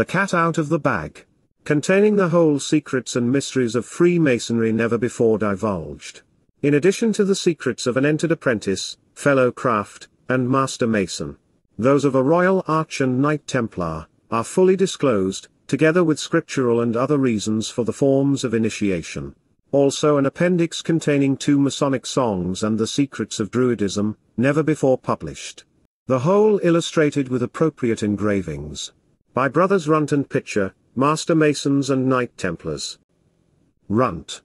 The Cat Out of the Bag. Containing the whole secrets and mysteries of Freemasonry never before divulged. In addition to the secrets of an entered apprentice, fellow craft, and master mason. Those of a Royal Arch and Knight Templar, are fully disclosed, together with scriptural and other reasons for the forms of initiation. Also an appendix containing two Masonic songs and the secrets of Druidism, never before published. The whole illustrated with appropriate engravings. By Brothers Runt and Pitcher, Master Masons and Knight Templars. Runt.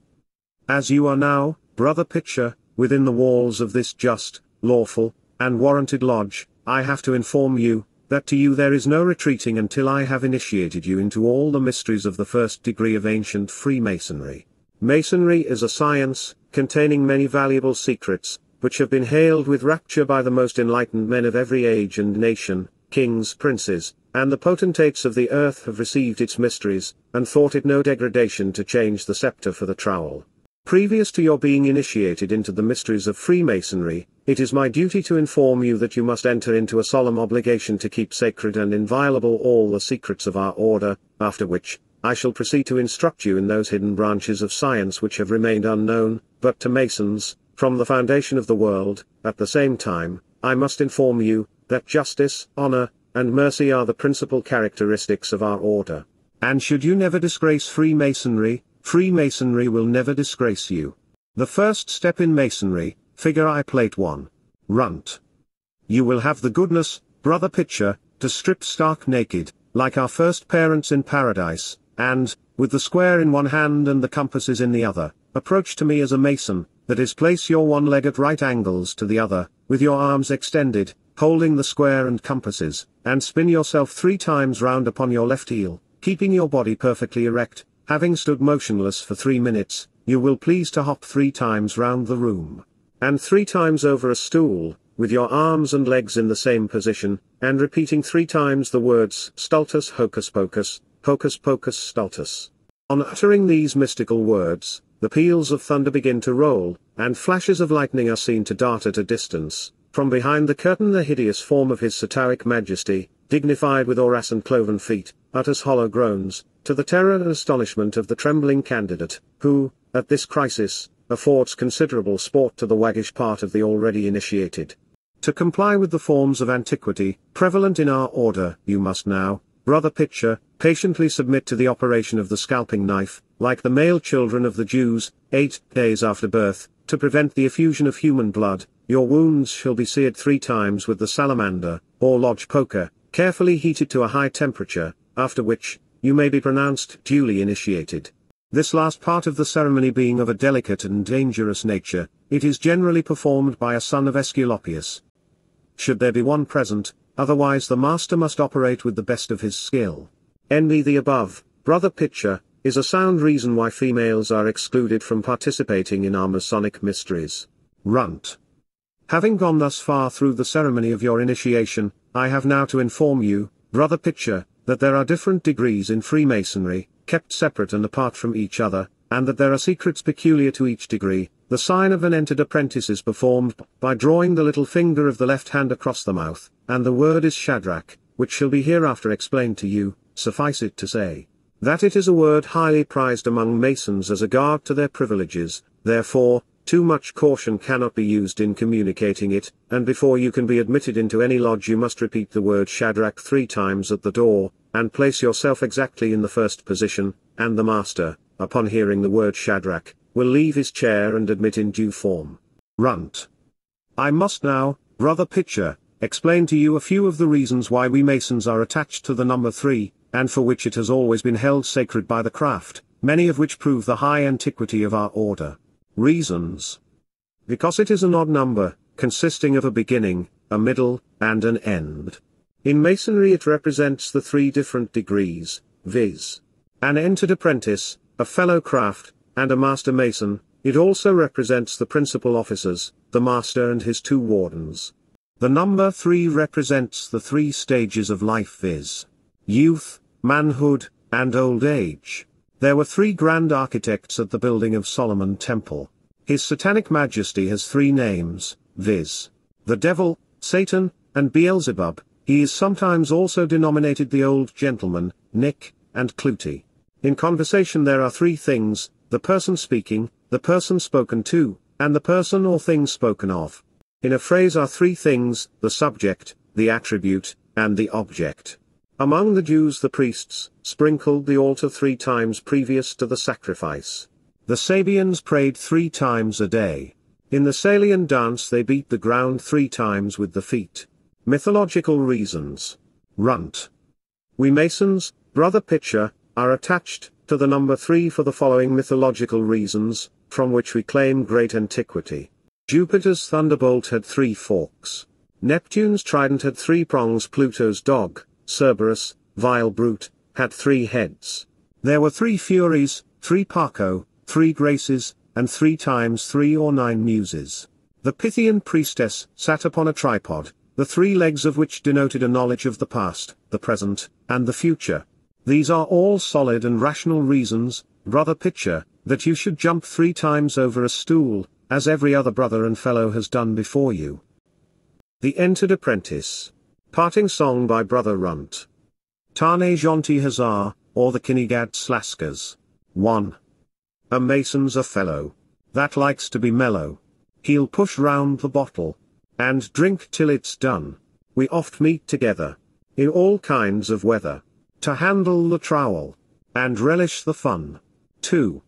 As you are now, Brother Pitcher, within the walls of this just, lawful, and warranted lodge, I have to inform you, that to you there is no retreating until I have initiated you into all the mysteries of the first degree of ancient Freemasonry. Masonry is a science, containing many valuable secrets, which have been hailed with rapture by the most enlightened men of every age and nation, kings, princes, and the potentates of the earth have received its mysteries, and thought it no degradation to change the scepter for the trowel. Previous to your being initiated into the mysteries of Freemasonry, it is my duty to inform you that you must enter into a solemn obligation to keep sacred and inviolable all the secrets of our order, after which, I shall proceed to instruct you in those hidden branches of science which have remained unknown, but to Masons, from the foundation of the world, at the same time, I must inform you, that justice, honor, and mercy are the principal characteristics of our order. And should you never disgrace Freemasonry, Freemasonry will never disgrace you. The first step in Masonry, figure I plate 1. Runt. You will have the goodness, brother Pitcher, to strip stark naked, like our first parents in paradise, and, with the square in one hand and the compasses in the other, approach to me as a mason, that is place your one leg at right angles to the other, with your arms extended, holding the square and compasses, and spin yourself three times round upon your left heel, keeping your body perfectly erect, Having stood motionless for three minutes, you will please to hop three times round the room. And three times over a stool, with your arms and legs in the same position, and repeating three times the words Stultus Hocus Pocus, Hocus Pocus Stultus. On uttering these mystical words, the peals of thunder begin to roll, and flashes of lightning are seen to dart at a distance. From behind the curtain the hideous form of his satiric majesty, dignified with orass and cloven feet, utters hollow groans, to the terror and astonishment of the trembling candidate, who, at this crisis, affords considerable sport to the waggish part of the already initiated. To comply with the forms of antiquity, prevalent in our order, you must now, brother Pitcher, patiently submit to the operation of the scalping knife, like the male children of the Jews, eight days after birth, to prevent the effusion of human blood, your wounds shall be seared three times with the salamander, or lodge poker, carefully heated to a high temperature, after which, you may be pronounced duly initiated. This last part of the ceremony being of a delicate and dangerous nature, it is generally performed by a son of Aesculapius. Should there be one present, otherwise the master must operate with the best of his skill. Envy the above, brother Pitcher, is a sound reason why females are excluded from participating in our Masonic mysteries. Runt. Having gone thus far through the ceremony of your initiation, I have now to inform you, brother Pitcher, that there are different degrees in Freemasonry, kept separate and apart from each other, and that there are secrets peculiar to each degree. The sign of an entered apprentice is performed by drawing the little finger of the left hand across the mouth, and the word is Shadrach, which shall be hereafter explained to you, suffice it to say. That it is a word highly prized among Masons as a guard to their privileges, therefore, too much caution cannot be used in communicating it, and before you can be admitted into any lodge you must repeat the word Shadrach three times at the door, and place yourself exactly in the first position, and the master, upon hearing the word Shadrach, will leave his chair and admit in due form. Runt. I must now, brother Pitcher, explain to you a few of the reasons why we Masons are attached to the number three, and for which it has always been held sacred by the craft, many of which prove the high antiquity of our order. Reasons. Because it is an odd number, consisting of a beginning, a middle, and an end. In Masonry it represents the three different degrees, viz. An entered apprentice, a fellow craft, and a master mason, it also represents the principal officers, the master and his two wardens. The number 3 represents the three stages of life viz. Youth, manhood, and old age. There were three grand architects at the building of Solomon Temple. His satanic majesty has three names, viz. The devil, Satan, and Beelzebub, He is sometimes also denominated the old gentleman, Nick, and Clutie. In conversation there are three things, the person speaking, the person spoken to, and the person or thing spoken of. In a phrase are three things, the subject, the attribute, and the object. Among the Jews the priests sprinkled the altar three times previous to the sacrifice. The Sabians prayed three times a day. In the Salian dance they beat the ground three times with the feet. Mythological reasons. Runt. We Masons, Brother Pitcher, are attached to the number three for the following mythological reasons, from which we claim great antiquity. Jupiter's thunderbolt had three forks. Neptune's trident had three prongs. Pluto's dog, Cerberus, vile brute, had three heads. There were three Furies, three Parcae, three Graces, and three times three or nine Muses. The Pythian priestess sat upon a tripod, the three legs of which denoted a knowledge of the past, the present, and the future. These are all solid and rational reasons, brother Pitcher, that you should jump three times over a stool, as every other brother and fellow has done before you. The Entered Apprentice. Parting Song by Brother Runt. Tane Jonti Hazar, or the Kinnegad Slashers. 1. A mason's a fellow. That likes to be mellow. He'll push round the bottle. And drink till it's done. We oft meet together. In all kinds of weather. To handle the trowel. And relish the fun. 2.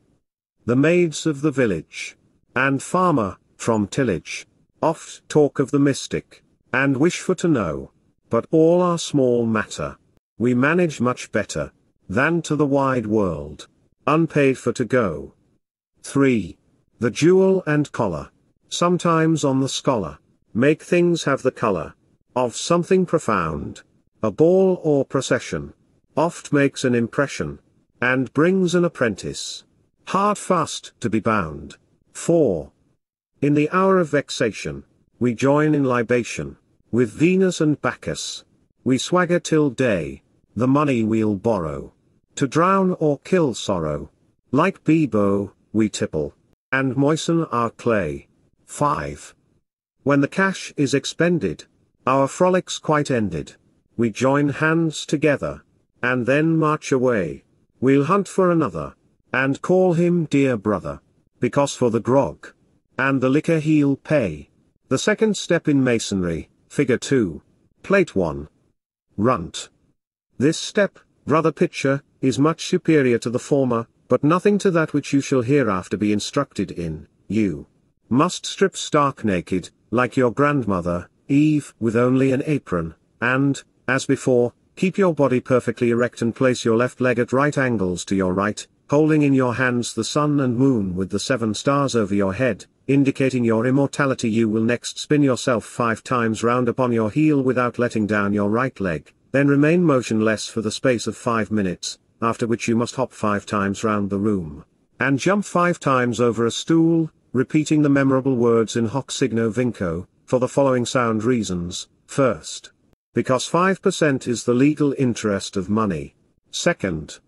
The maids of the village. And farmer, from tillage. Oft talk of the mystic. And wish for to know. But all are small matter. We manage much better. Than to the wide world unpaid for to go. 3. The jewel and collar. Sometimes on the scholar. Make things have the color of something profound. A ball or procession oft makes an impression and brings an apprentice hard fast to be bound. 4. In the hour of vexation, we join in libation with Venus and Bacchus. We swagger till day, the money we'll borrow to drown or kill sorrow. Like Bebo, we tipple, and moisten our clay. 5. When the cash is expended, our frolics quite ended, we join hands together, and then march away. We'll hunt for another, and call him dear brother, because for the grog, and the liquor he'll pay. The second step in masonry, figure 2. Plate 1. Runt. This step, brother Pitcher, is much superior to the former, but nothing to that which you shall hereafter be instructed in, you must strip stark naked, like your grandmother, Eve, with only an apron, and, as before, keep your body perfectly erect and place your left leg at right angles to your right, holding in your hands the sun and moon with the seven stars over your head, indicating your immortality you will next spin yourself five times round upon your heel without letting down your right leg, then remain motionless for the space of 5 minutes, after which you must hop 5 times round the room. And jump 5 times over a stool, repeating the memorable words in hoc signo vinco, for the following sound reasons. First, because 5% is the legal interest of money. Second,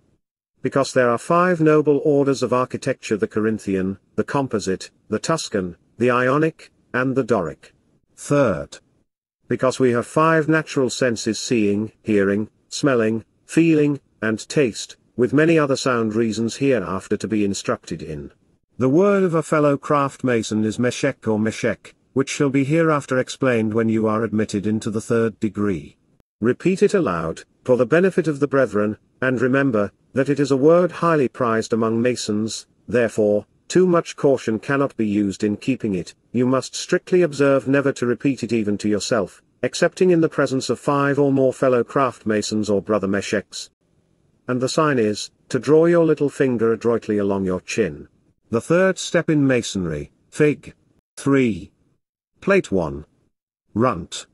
because there are five noble orders of architecture the Corinthian, the Composite, the Tuscan, the Ionic, and the Doric. Third, because we have five natural senses seeing, hearing, smelling, feeling, and taste, with many other sound reasons hereafter to be instructed in. The word of a fellow craft mason is Meshech or meshek, which shall be hereafter explained when you are admitted into the third degree. Repeat it aloud, for the benefit of the brethren, and remember, that it is a word highly prized among masons, therefore, too much caution cannot be used in keeping it, you must strictly observe never to repeat it even to yourself, excepting in the presence of five or more fellow craft masons or brother meshechs. And the sign is, to draw your little finger adroitly along your chin. The third step in masonry, Fig. 3. Plate 1. Runt.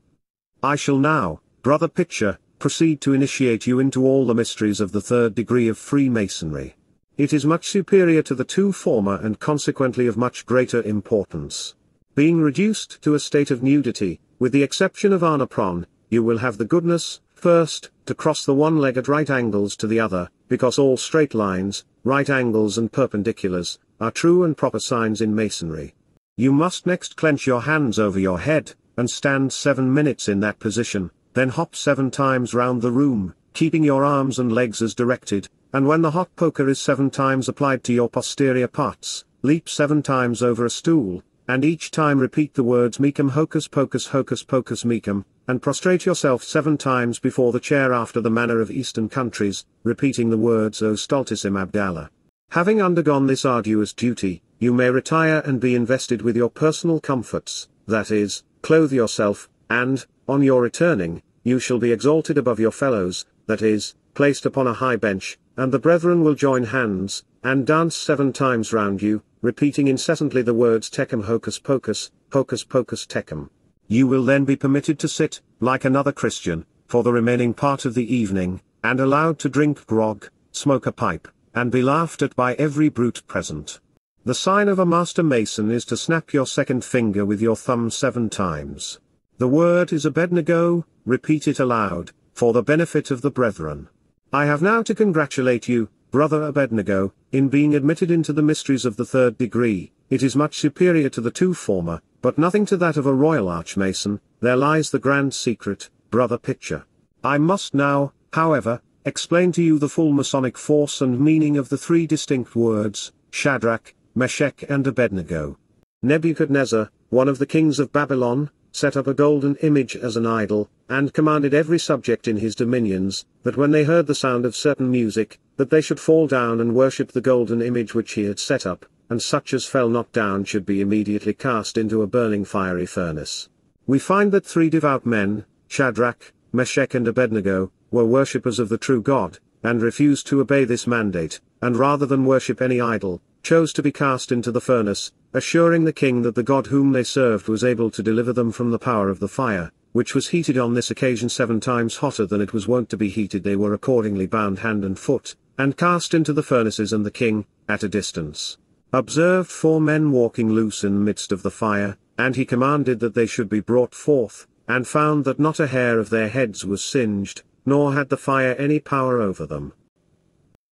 I shall now, brother Pitcher, proceed to initiate you into all the mysteries of the third degree of Freemasonry. It is much superior to the two former and consequently of much greater importance. Being reduced to a state of nudity, with the exception of anapron, you will have the goodness, first, to cross the one leg at right angles to the other, because all straight lines, right angles and perpendiculars, are true and proper signs in masonry. You must next clench your hands over your head, and stand seven minutes in that position, then hop seven times round the room, keeping your arms and legs as directed, and when the hot poker is seven times applied to your posterior parts, leap seven times over a stool, and each time repeat the words mecum hocus pocus hocus pocus mecum, and prostrate yourself seven times before the chair after the manner of eastern countries, repeating the words O stultissim Abdallah. Having undergone this arduous duty, you may retire and be invested with your personal comforts, that is, clothe yourself, and, on your returning, you shall be exalted above your fellows, that is, placed upon a high bench, and the brethren will join hands, and dance seven times round you, repeating incessantly the words Tecum hocus pocus, hocus pocus tecum. You will then be permitted to sit, like another Christian, for the remaining part of the evening, and allowed to drink grog, smoke a pipe, and be laughed at by every brute present. The sign of a master mason is to snap your second finger with your thumb seven times. The word is Abednego, repeat it aloud, for the benefit of the brethren. I have now to congratulate you, brother Abednego, in being admitted into the mysteries of the third degree, it is much superior to the two former, but nothing to that of a royal archmason, there lies the grand secret, brother Pitcher. I must now, however, explain to you the full Masonic force and meaning of the three distinct words, Shadrach, Meshach and Abednego. Nebuchadnezzar, one of the kings of Babylon, set up a golden image as an idol, and commanded every subject in his dominions, that when they heard the sound of certain music, that they should fall down and worship the golden image which he had set up, and such as fell not down should be immediately cast into a burning fiery furnace. We find that three devout men, Shadrach, Meshach and Abednego, were worshippers of the true God, and refused to obey this mandate, and rather than worship any idol, chose to be cast into the furnace, assuring the king that the God whom they served was able to deliver them from the power of the fire, which was heated on this occasion seven times hotter than it was wont to be heated they were accordingly bound hand and foot, and cast into the furnaces and the king, at a distance, observed four men walking loose in the midst of the fire, and he commanded that they should be brought forth, and found that not a hair of their heads was singed, nor had the fire any power over them.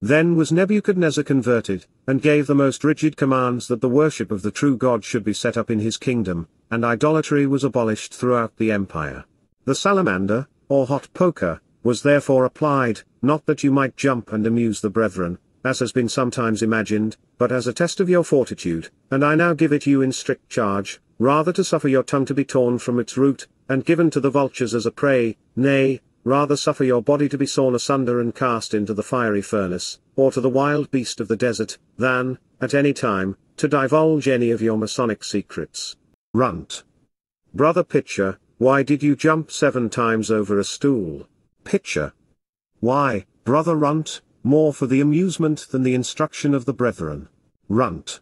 Then was Nebuchadnezzar converted, and gave the most rigid commands that the worship of the true God should be set up in his kingdom, and idolatry was abolished throughout the empire. The salamander, or hot poker, was therefore applied, not that you might jump and amuse the brethren, as has been sometimes imagined, but as a test of your fortitude, and I now give it you in strict charge, rather to suffer your tongue to be torn from its root, and given to the vultures as a prey, nay, rather suffer your body to be sawn asunder and cast into the fiery furnace, or to the wild beast of the desert, than, at any time, to divulge any of your Masonic secrets. Runt. Brother Pitcher, why did you jump seven times over a stool? Pitcher. Why, Brother Runt, more for the amusement than the instruction of the brethren. Runt.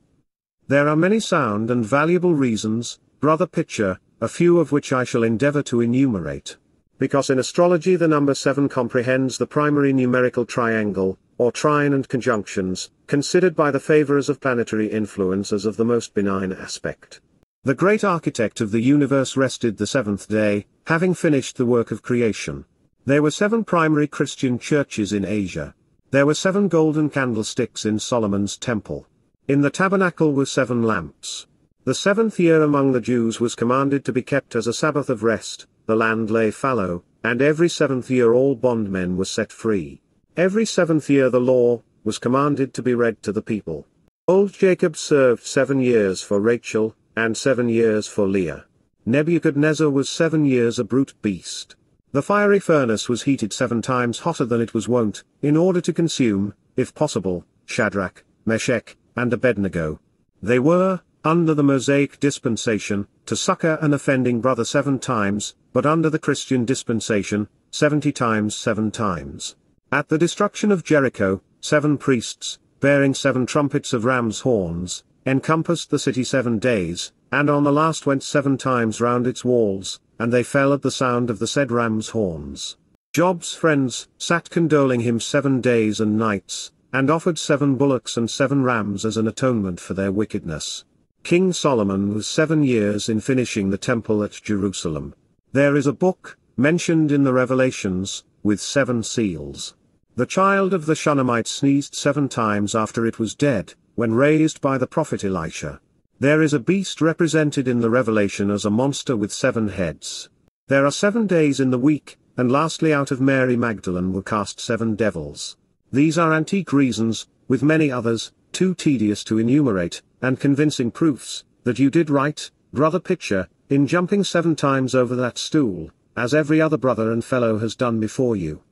There are many sound and valuable reasons, Brother Pitcher, a few of which I shall endeavor to enumerate because in astrology the number 7 comprehends the primary numerical triangle, or trine and conjunctions, considered by the favorers of planetary influence as of the most benign aspect. The great architect of the universe rested the seventh day, having finished the work of creation. There were seven primary Christian churches in Asia. There were seven golden candlesticks in Solomon's temple. In the tabernacle were seven lamps. The seventh year among the Jews was commanded to be kept as a Sabbath of rest, the land lay fallow, and every seventh year all bondmen were set free. Every seventh year the law, was commanded to be read to the people. Old Jacob served seven years for Rachel, and seven years for Leah. Nebuchadnezzar was seven years a brute beast. The fiery furnace was heated seven times hotter than it was wont, in order to consume, if possible, Shadrach, Meshach, and Abednego. They were, under the Mosaic dispensation, to succor an offending brother seven times, but under the Christian dispensation, seventy times seven times. At the destruction of Jericho, seven priests, bearing seven trumpets of ram's horns, encompassed the city seven days, and on the last went seven times round its walls, and they fell at the sound of the said ram's horns. Job's friends sat condoling him seven days and nights, and offered seven bullocks and seven rams as an atonement for their wickedness. King Solomon was seven years in finishing the temple at Jerusalem. There is a book, mentioned in the Revelations, with seven seals. The child of the Shunammite sneezed seven times after it was dead, when raised by the prophet Elisha. There is a beast represented in the Revelation as a monster with seven heads. There are seven days in the week, and lastly out of Mary Magdalene were cast seven devils. These are antique reasons, with many others, too tedious to enumerate, and convincing proofs, that you did right, brother Pitcher, in jumping seven times over that stool, as every other brother and fellow has done before you.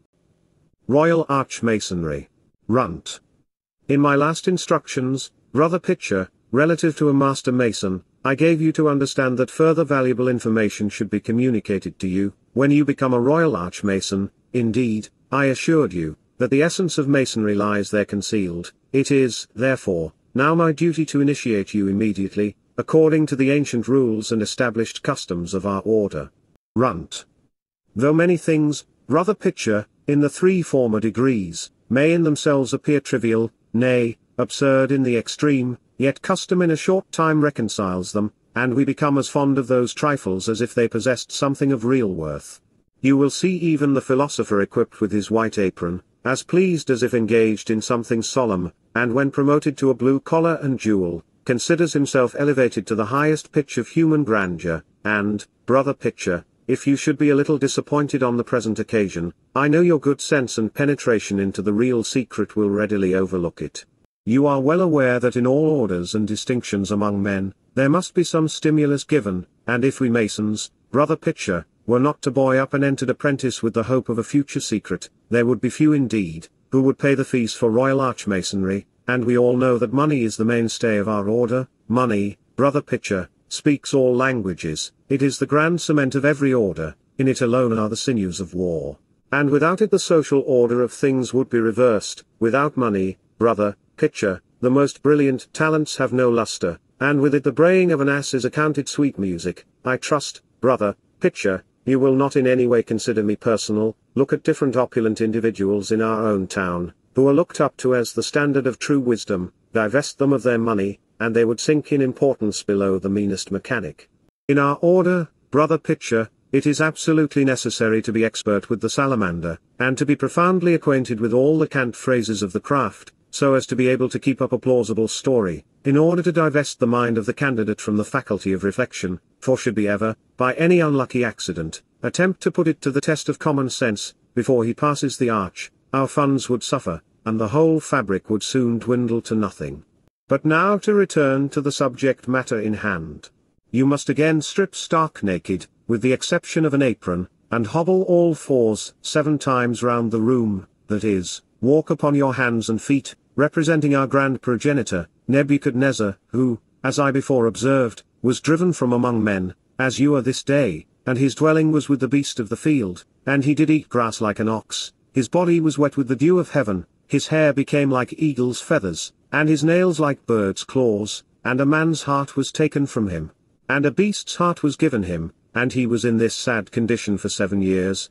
Royal Archmasonry. Runt. In my last instructions, brother Pitcher, relative to a master mason, I gave you to understand that further valuable information should be communicated to you, when you become a Royal Archmason, indeed, I assured you, that the essence of masonry lies there concealed, it is, therefore, now my duty to initiate you immediately, according to the ancient rules and established customs of our order. Runt. Though many things, brother Pitcher, in the three former degrees, may in themselves appear trivial, nay, absurd in the extreme, yet custom in a short time reconciles them, and we become as fond of those trifles as if they possessed something of real worth. You will see even the philosopher equipped with his white apron, as pleased as if engaged in something solemn, and when promoted to a blue collar and jewel, considers himself elevated to the highest pitch of human grandeur, and, brother Pitcher, if you should be a little disappointed on the present occasion, I know your good sense and penetration into the real secret will readily overlook it. You are well aware that in all orders and distinctions among men, there must be some stimulus given, and if we Masons, brother Pitcher, were not to buoy up an entered apprentice with the hope of a future secret, there would be few indeed, who would pay the fees for Royal Archmasonry, and we all know that money is the mainstay of our order, money, brother Pitcher, speaks all languages, it is the grand cement of every order, in it alone are the sinews of war. And without it the social order of things would be reversed, without money, brother, Pitcher, the most brilliant talents have no luster, and with it the braying of an ass is accounted sweet music, I trust, brother, Pitcher, you will not in any way consider me personal, look at different opulent individuals in our own town, who are looked up to as the standard of true wisdom, divest them of their money, and they would sink in importance below the meanest mechanic. In our order, brother Pitcher, it is absolutely necessary to be expert with the salamander, and to be profoundly acquainted with all the cant phrases of the craft, so as to be able to keep up a plausible story, in order to divest the mind of the candidate from the faculty of reflection, for should he ever, by any unlucky accident, attempt to put it to the test of common sense, before he passes the arch, our funds would suffer, and the whole fabric would soon dwindle to nothing. But now to return to the subject matter in hand. You must again strip stark naked, with the exception of an apron, and hobble all fours seven times round the room, that is, walk upon your hands and feet, representing our grand progenitor, Nebuchadnezzar, who, as I before observed, was driven from among men, as you are this day, and his dwelling was with the beast of the field, and he did eat grass like an ox, his body was wet with the dew of heaven, his hair became like eagle's feathers, and his nails like bird's claws, and a man's heart was taken from him, and a beast's heart was given him, and he was in this sad condition for seven years,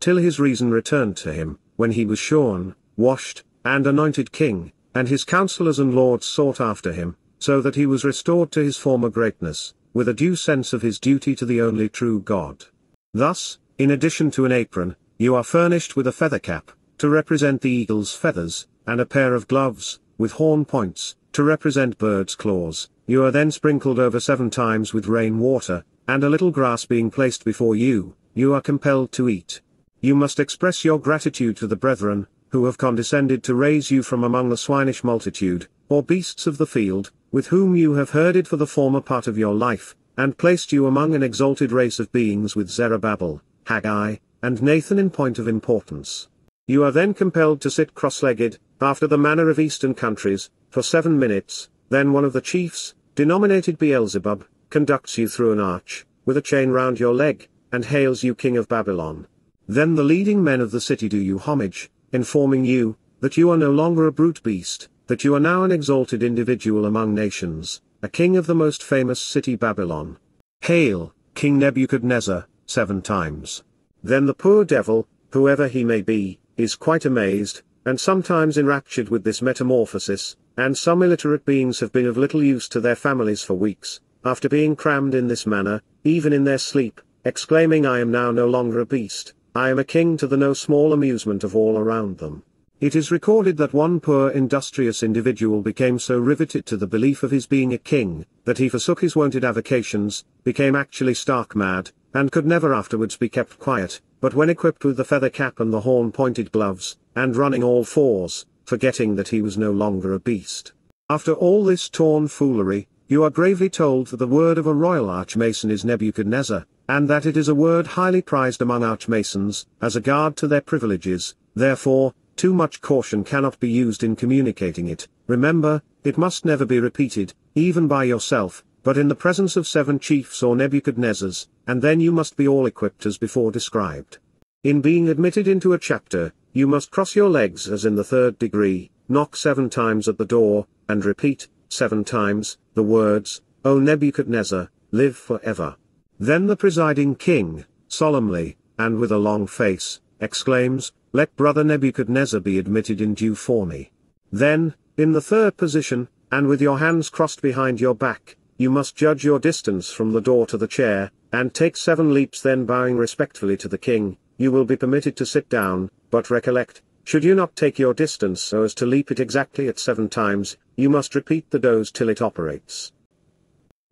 till his reason returned to him, when he was shorn, washed, and anointed king, and his counselors and lords sought after him, so that he was restored to his former greatness, with a due sense of his duty to the only true God. Thus, in addition to an apron, you are furnished with a feather cap, to represent the eagle's feathers, and a pair of gloves, with horn points, to represent bird's claws, you are then sprinkled over seven times with rain water, and a little grass being placed before you, you are compelled to eat. You must express your gratitude to the brethren, who have condescended to raise you from among the swinish multitude, or beasts of the field, with whom you have herded for the former part of your life, and placed you among an exalted race of beings with Zerubbabel, Haggai, and Nathan in point of importance. You are then compelled to sit cross-legged, after the manner of eastern countries, for seven minutes, then one of the chiefs, denominated Beelzebub, conducts you through an arch, with a chain round your leg, and hails you king of Babylon. Then the leading men of the city do you homage, informing you, that you are no longer a brute beast, that you are now an exalted individual among nations, a king of the most famous city Babylon. Hail, King Nebuchadnezzar, seven times. Then the poor devil, whoever he may be, is quite amazed, and sometimes enraptured with this metamorphosis, and some illiterate beings have been of little use to their families for weeks, after being crammed in this manner, even in their sleep, exclaiming I am now no longer a beast, I am a king to the no small amusement of all around them. It is recorded that one poor industrious individual became so riveted to the belief of his being a king, that he forsook his wonted avocations, became actually stark mad, and could never afterwards be kept quiet, but when equipped with the feather cap and the horn-pointed gloves, and running all fours, forgetting that he was no longer a beast. After all this torn foolery, you are gravely told that the word of a royal archmason is Nebuchadnezzar, and that it is a word highly prized among archmasons, as a guard to their privileges, therefore, too much caution cannot be used in communicating it, remember, it must never be repeated, even by yourself, but in the presence of seven chiefs or Nebuchadnezzars, and then you must be all equipped as before described. In being admitted into a chapter, you must cross your legs as in the third degree, knock seven times at the door, and repeat, seven times, the words, O Nebuchadnezzar, live forever. Then the presiding king, solemnly, and with a long face, exclaims, Let brother Nebuchadnezzar be admitted in due form. Then, in the third position, and with your hands crossed behind your back, you must judge your distance from the door to the chair, and take seven leaps then bowing respectfully to the king, you will be permitted to sit down, but recollect, should you not take your distance so as to leap it exactly at seven times, you must repeat the dose till it operates.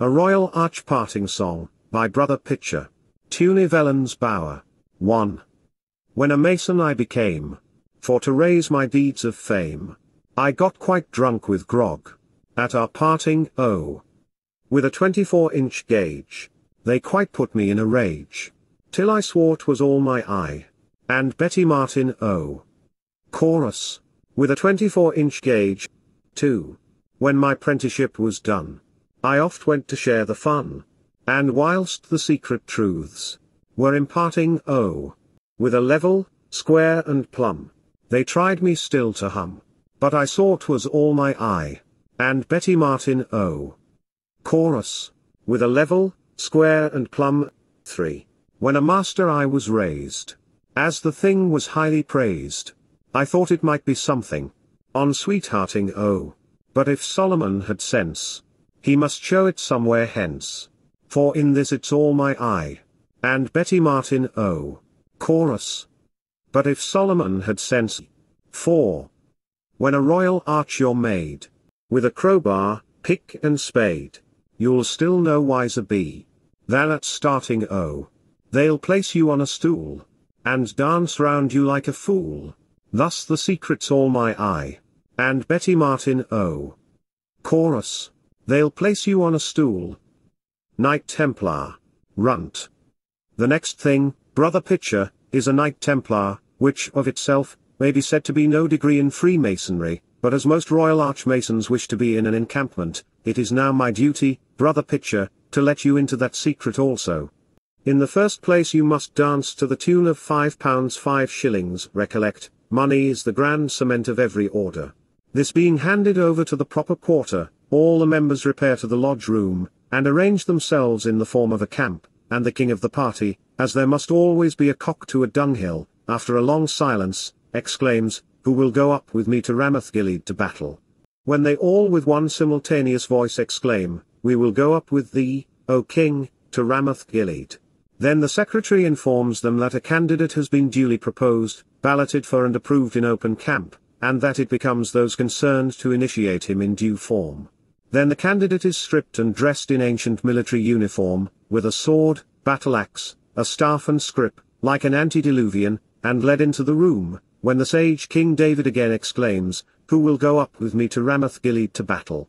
A Royal Arch Parting Song, by Brother Pitcher. Eveleen's Bower. 1. When a mason I became, for to raise my deeds of fame, I got quite drunk with grog. At our parting, oh, with a 24-inch gauge. They quite put me in a rage. Till I swore 'twas all my eye. And Betty Martin oh. Chorus. With a 24-inch gauge. 2. When my apprenticeship was done. I oft went to share the fun. And whilst the secret truths were imparting oh. With a level, square and plumb. They tried me still to hum. But I saw 'twas all my eye. And Betty Martin oh. Chorus. With a level, square and plumb. 3. When a master I was raised. As the thing was highly praised. I thought it might be something. On sweethearting oh. But if Solomon had sense. He must show it somewhere hence. For in this it's all my eye. And Betty Martin oh. Chorus. But if Solomon had sense. 4. When a royal arch you're made. With a crowbar, pick and spade you'll still no wiser be than at starting oh. They'll place you on a stool, and dance round you like a fool. Thus the secret's all my eye. And Betty Martin oh. Chorus. They'll place you on a stool. Knight Templar. Runt. The next thing, Brother Pitcher, is a Knight Templar, which of itself, may be said to be no degree in Freemasonry, but as most Royal Archmasons wish to be in an encampment, it is now my duty, brother Pitcher, to let you into that secret also. In the first place you must dance to the tune of five pounds five shillings, recollect, money is the grand cement of every order. This being handed over to the proper quarter, all the members repair to the lodge room, and arrange themselves in the form of a camp, and the king of the party, as there must always be a cock to a dunghill, after a long silence, exclaims, Who will go up with me to Ramoth Gilead to battle? When they all with one simultaneous voice exclaim, We will go up with thee, O king, to Ramoth Gilead. Then the secretary informs them that a candidate has been duly proposed, balloted for and approved in open camp, and that it becomes those concerned to initiate him in due form. Then the candidate is stripped and dressed in ancient military uniform, with a sword, battle axe, a staff and scrip, like an antediluvian, and led into the room, when the sage King David again exclaims, who will go up with me to Ramoth Gilead to battle?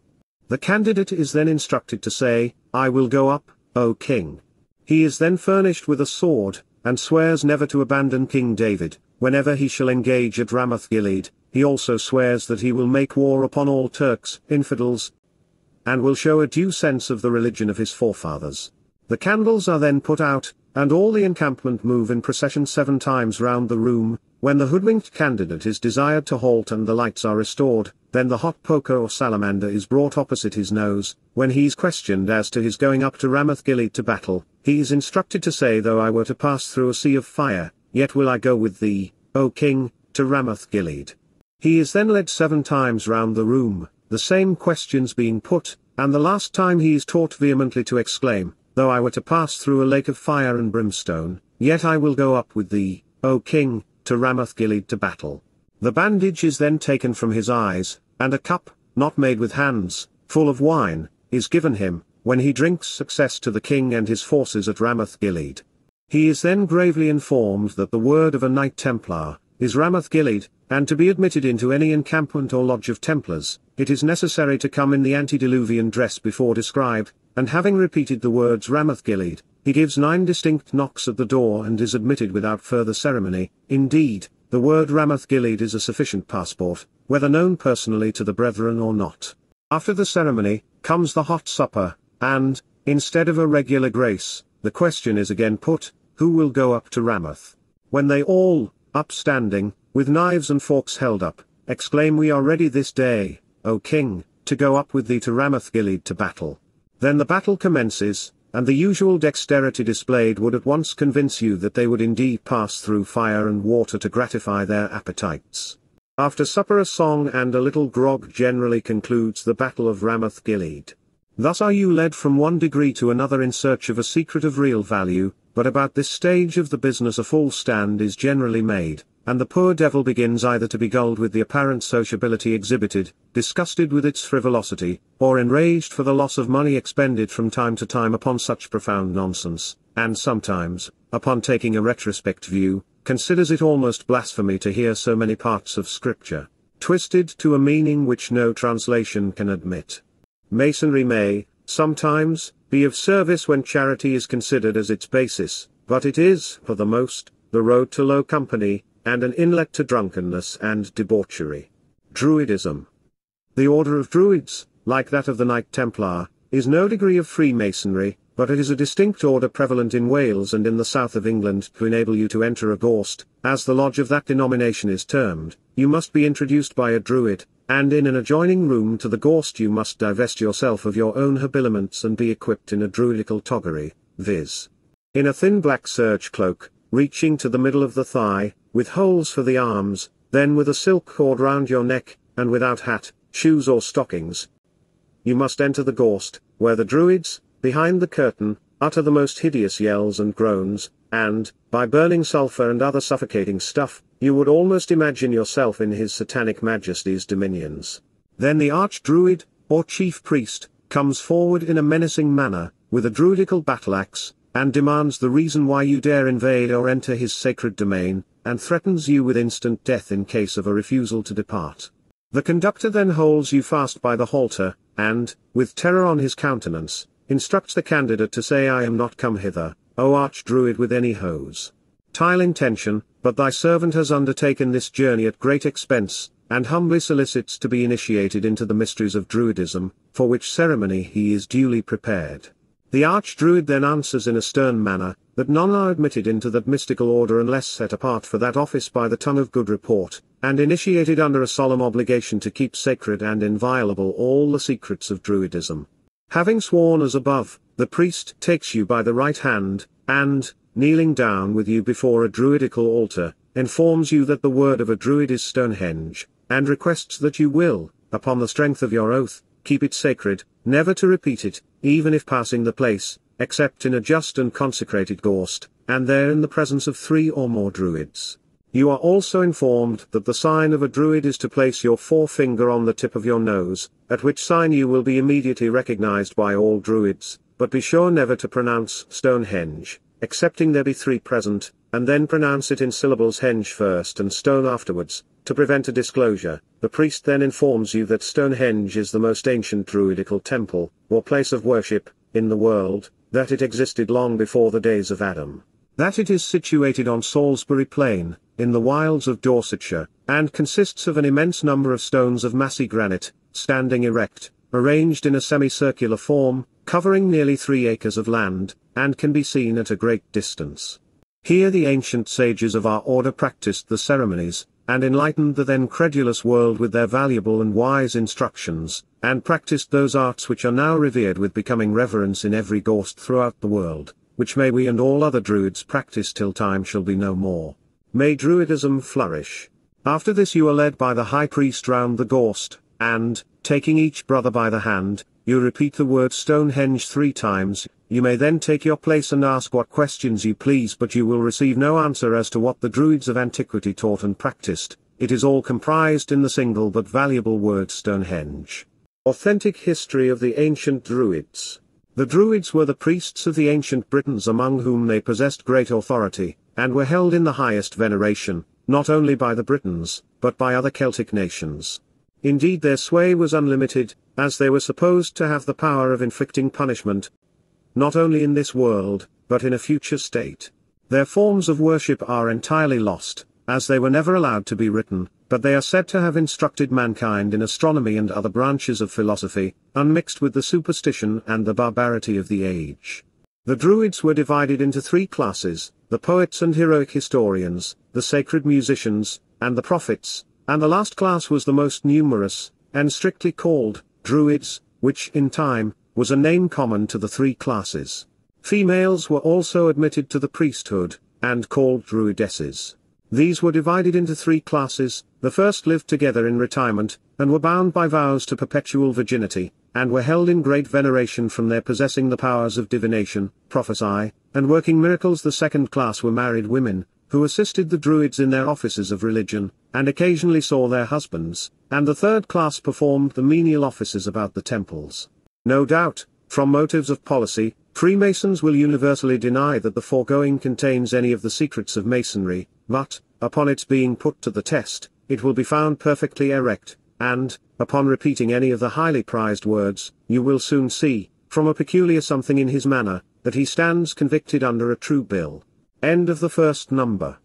The candidate is then instructed to say, I will go up, O king. He is then furnished with a sword, and swears never to abandon King David, whenever he shall engage at Ramoth Gilead, he also swears that he will make war upon all Turks, infidels, and will show a due sense of the religion of his forefathers. The candles are then put out, and all the encampment move in procession seven times round the room, when the hoodwinked candidate is desired to halt and the lights are restored, then the hot poker or salamander is brought opposite his nose, when he is questioned as to his going up to Ramoth Gilead to battle, he is instructed to say though I were to pass through a sea of fire, yet will I go with thee, O king, to Ramoth Gilead. He is then led seven times round the room, the same questions being put, and the last time he is taught vehemently to exclaim, Though I were to pass through a lake of fire and brimstone, yet I will go up with thee, O king, to Ramoth Gilead to battle. The bandage is then taken from his eyes, and a cup, not made with hands, full of wine, is given him, when he drinks success to the king and his forces at Ramoth Gilead. He is then gravely informed that the word of a Knight Templar, is Ramoth Gilead, and to be admitted into any encampment or lodge of Templars, it is necessary to come in the antediluvian dress before described, and having repeated the words Ramoth Gilead, he gives nine distinct knocks at the door and is admitted without further ceremony, indeed, the word Ramoth Gilead is a sufficient passport, whether known personally to the brethren or not. After the ceremony, comes the hot supper, and, instead of a regular grace, the question is again put, who will go up to Ramoth? When they all, upstanding, with knives and forks held up, exclaim we are ready this day, O king, to go up with thee to Ramoth Gilead to battle. Then the battle commences, and the usual dexterity displayed would at once convince you that they would indeed pass through fire and water to gratify their appetites. After supper a song and a little grog generally concludes the Battle of Ramoth Gilead. Thus are you led from one degree to another in search of a secret of real value, but about this stage of the business a full stand is generally made, and the poor devil begins either to be gulled with the apparent sociability exhibited, disgusted with its frivolosity, or enraged for the loss of money expended from time to time upon such profound nonsense, and sometimes, upon taking a retrospect view, considers it almost blasphemy to hear so many parts of Scripture, twisted to a meaning which no translation can admit. Masonry may, sometimes, be of service when charity is considered as its basis, but it is, for the most, the road to low company, and an inlet to drunkenness and debauchery. Druidism. The order of Druids, like that of the Knight Templar, is no degree of Freemasonry, but it is a distinct order prevalent in Wales and in the south of England to enable you to enter a Gorst, as the lodge of that denomination is termed, you must be introduced by a Druid, and in an adjoining room to the Gorst you must divest yourself of your own habiliments and be equipped in a Druidical toggery, viz. In a thin black serge cloak, reaching to the middle of the thigh, with holes for the arms, then with a silk cord round your neck, and without hat, shoes or stockings. You must enter the Gorst, where the Druids, behind the curtain, utter the most hideous yells and groans, and, by burning sulphur and other suffocating stuff, you would almost imagine yourself in his satanic majesty's dominions. Then the arch-druid, or chief priest, comes forward in a menacing manner, with a druidical battle-axe, and demands the reason why you dare invade or enter his sacred domain, and threatens you with instant death in case of a refusal to depart. The conductor then holds you fast by the halter, and, with terror on his countenance, instructs the candidate to say I am not come hither, O arch-druid with any hose. Tile intention, but thy servant has undertaken this journey at great expense, and humbly solicits to be initiated into the mysteries of Druidism, for which ceremony he is duly prepared. The Archdruid then answers in a stern manner, that none are admitted into that mystical order unless set apart for that office by the tongue of good report, and initiated under a solemn obligation to keep sacred and inviolable all the secrets of Druidism. Having sworn as above, the priest takes you by the right hand, and, kneeling down with you before a druidical altar, informs you that the word of a druid is Stonehenge, and requests that you will, upon the strength of your oath, keep it sacred, never to repeat it, even if passing the place, except in a just and consecrated Gorst, and there in the presence of three or more druids. You are also informed that the sign of a druid is to place your forefinger on the tip of your nose, at which sign you will be immediately recognized by all druids, but be sure never to pronounce Stonehenge, excepting there be three present, and then pronounce it in syllables henge first and stone afterwards, to prevent a disclosure, the priest then informs you that Stonehenge is the most ancient druidical temple, or place of worship, in the world, that it existed long before the days of Adam. That it is situated on Salisbury Plain, in the wilds of Dorsetshire, and consists of an immense number of stones of massy granite, standing erect, arranged in a semicircular form, covering nearly three acres of land, and can be seen at a great distance. Here the ancient sages of our order practiced the ceremonies, and enlightened the then credulous world with their valuable and wise instructions, and practiced those arts which are now revered with becoming reverence in every Gorst throughout the world, which may we and all other Druids practice till time shall be no more. May Druidism flourish. After this you are led by the high priest round the Gorst, and, taking each brother by the hand, you repeat the word Stonehenge three times, you may then take your place and ask what questions you please but you will receive no answer as to what the Druids of antiquity taught and practiced, it is all comprised in the single but valuable word Stonehenge. Authentic History of the Ancient Druids The Druids were the priests of the ancient Britons among whom they possessed great authority, and were held in the highest veneration, not only by the Britons, but by other Celtic nations. Indeed their sway was unlimited, as they were supposed to have the power of inflicting punishment, not only in this world, but in a future state. Their forms of worship are entirely lost, as they were never allowed to be written, but they are said to have instructed mankind in astronomy and other branches of philosophy, unmixed with the superstition and the barbarity of the age. The Druids were divided into three classes, the poets and heroic historians, the sacred musicians, and the prophets, and the last class was the most numerous, and strictly called, Druids, which in time, was a name common to the three classes. Females were also admitted to the priesthood, and called Druidesses. These were divided into three classes, the first lived together in retirement, and were bound by vows to perpetual virginity, and were held in great veneration from their possessing the powers of divination, prophecy, and working miracles. The second class were married women, who assisted the Druids in their offices of religion, and occasionally saw their husbands, and the third class performed the menial offices about the temples. No doubt, from motives of policy, Freemasons will universally deny that the foregoing contains any of the secrets of Masonry, but, upon its being put to the test, it will be found perfectly erect, and, upon repeating any of the highly prized words, you will soon see, from a peculiar something in his manner, that he stands convicted under a true bill. End of the first number.